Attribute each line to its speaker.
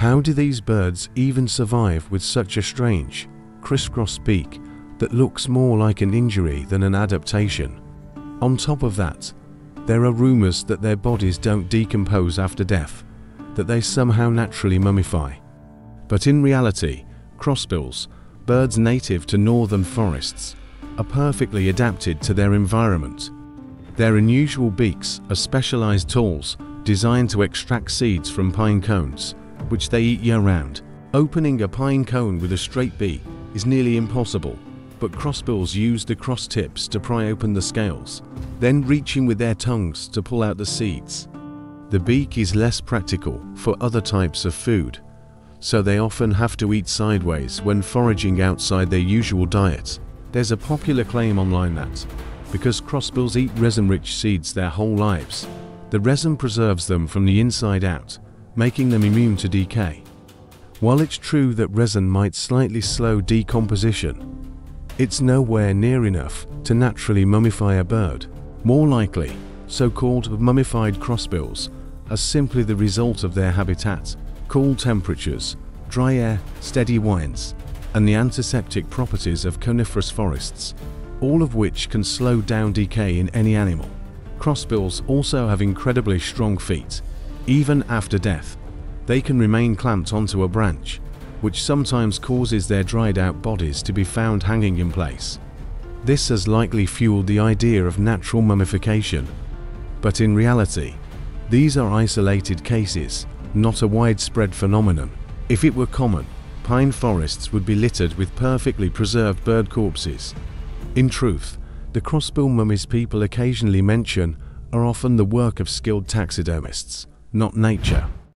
Speaker 1: How do these birds even survive with such a strange, crisscross beak that looks more like an injury than an adaptation? On top of that, there are rumors that their bodies don't decompose after death, that they somehow naturally mummify. But in reality, crossbills, birds native to northern forests, are perfectly adapted to their environment. Their unusual beaks are specialized tools designed to extract seeds from pine cones, which they eat year-round. Opening a pine cone with a straight beak is nearly impossible, but crossbills use the cross tips to pry open the scales, then reaching with their tongues to pull out the seeds. The beak is less practical for other types of food, so they often have to eat sideways when foraging outside their usual diet. There's a popular claim online that, because crossbills eat resin-rich seeds their whole lives, the resin preserves them from the inside out, making them immune to decay. While it's true that resin might slightly slow decomposition, it's nowhere near enough to naturally mummify a bird. More likely, so-called mummified crossbills are simply the result of their habitat, cool temperatures, dry air, steady winds, and the antiseptic properties of coniferous forests, all of which can slow down decay in any animal. Crossbills also have incredibly strong feet. Even after death, they can remain clamped onto a branch, which sometimes causes their dried out bodies to be found hanging in place. This has likely fueled the idea of natural mummification. But in reality, these are isolated cases, not a widespread phenomenon. If it were common, pine forests would be littered with perfectly preserved bird corpses. In truth, the crossbill mummies people occasionally mention are often the work of skilled taxidermists, not nature.